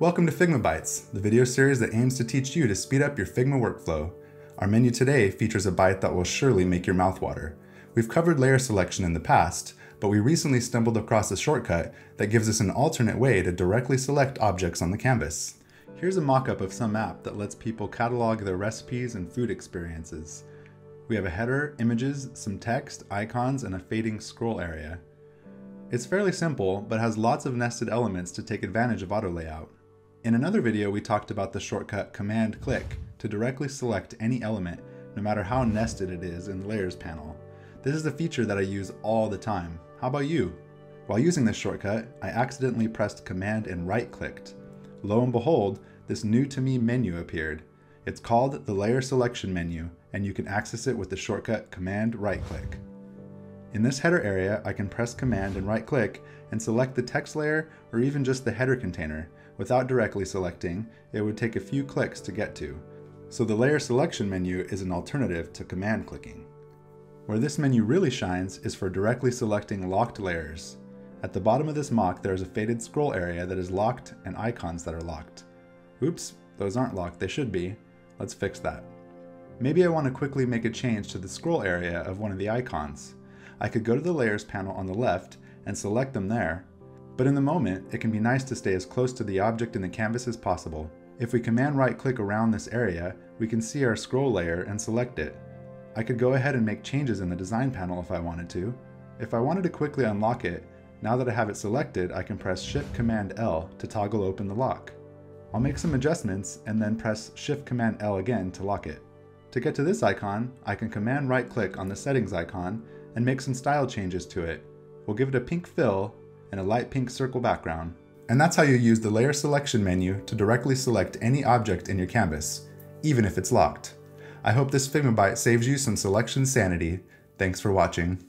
Welcome to Figma Bites, the video series that aims to teach you to speed up your Figma workflow. Our menu today features a bite that will surely make your mouth water. We've covered layer selection in the past, but we recently stumbled across a shortcut that gives us an alternate way to directly select objects on the canvas. Here's a mock-up of some app that lets people catalog their recipes and food experiences. We have a header, images, some text, icons, and a fading scroll area. It's fairly simple, but has lots of nested elements to take advantage of auto layout. In another video, we talked about the shortcut Command Click to directly select any element, no matter how nested it is in the Layers panel. This is a feature that I use all the time. How about you? While using this shortcut, I accidentally pressed Command and right-clicked. Lo and behold, this new to me menu appeared. It's called the Layer Selection menu, and you can access it with the shortcut Command right-click. In this header area, I can press Command and right-click and select the text layer or even just the header container. Without directly selecting, it would take a few clicks to get to. So the Layer Selection menu is an alternative to command clicking. Where this menu really shines is for directly selecting locked layers. At the bottom of this mock, there is a faded scroll area that is locked and icons that are locked. Oops, those aren't locked, they should be. Let's fix that. Maybe I want to quickly make a change to the scroll area of one of the icons. I could go to the Layers panel on the left and select them there, but in the moment, it can be nice to stay as close to the object in the canvas as possible. If we command right click around this area, we can see our scroll layer and select it. I could go ahead and make changes in the design panel if I wanted to. If I wanted to quickly unlock it, now that I have it selected, I can press Shift Command L to toggle open the lock. I'll make some adjustments and then press Shift Command L again to lock it. To get to this icon, I can command right click on the settings icon and make some style changes to it. We'll give it a pink fill and a light pink circle background. And that's how you use the layer selection menu to directly select any object in your canvas, even if it's locked. I hope this Figma Bite saves you some selection sanity. Thanks for watching.